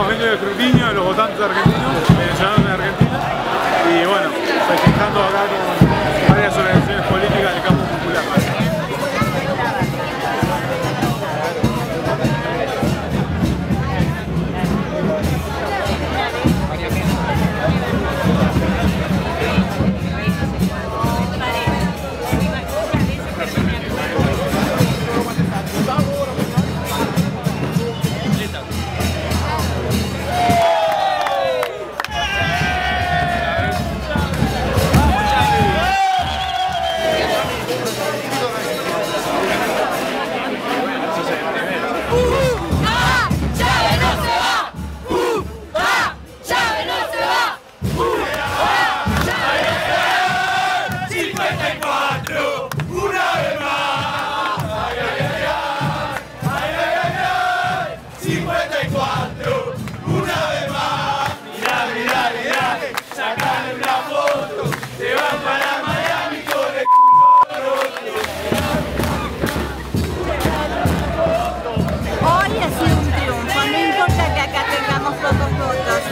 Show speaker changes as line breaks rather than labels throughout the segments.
Evangelio de Crudiño, los votantes argentinos, venezolanos de Argentina, y bueno, festejando acá con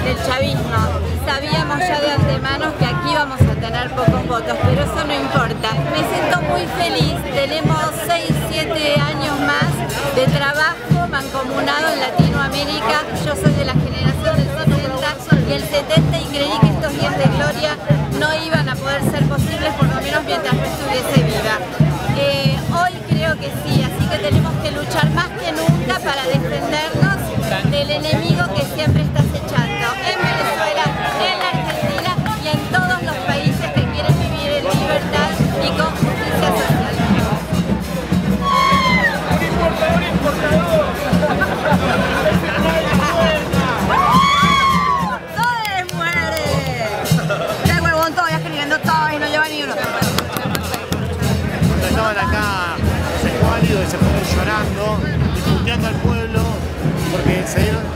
del
chavismo. Sabíamos ya de antemano que aquí vamos a tener pocos votos, pero eso no importa. Me siento muy feliz, tenemos 6, 7 años más de trabajo mancomunado en Latinoamérica. Yo soy de la generación del 60 y el 70 y creí que estos días de gloria no iban a poder ser posibles, por lo menos mientras yo estuviese
cuando estaban acá los y se fueron llorando, disfrutando al pueblo, porque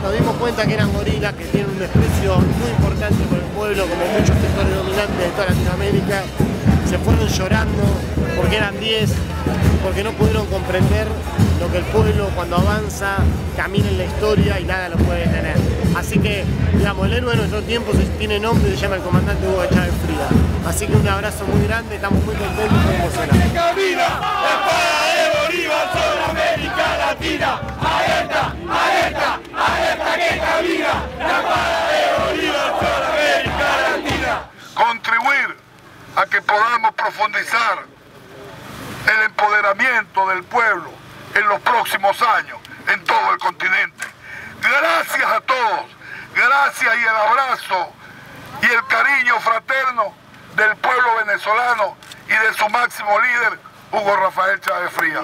nos dimos cuenta que eran gorilas que tienen un desprecio muy importante por el pueblo, como muchos sectores dominantes de toda Latinoamérica. Se fueron llorando porque eran 10, porque no pudieron comprender lo que el pueblo cuando avanza camina en la historia y nada lo puede detener. Así que, digamos, el héroe de nuestro tiempo se- tiene nombre y se llama el comandante Hugo Chávez Frida. Así que un abrazo muy grande, estamos muy contentos y muy emocionados.
camina, la espada de Bolívar sobre América Latina. Alerta, alerta, alerta que camina, la espada de Bolívar sobre América Latina.
contribuir a que podamos profundizar el empoderamiento del pueblo en los próximos años en todo el continente. Gracias a todos, gracias y el abrazo y el cariño fraterno del pueblo venezolano y de su máximo líder, Hugo Rafael Chávez Fría.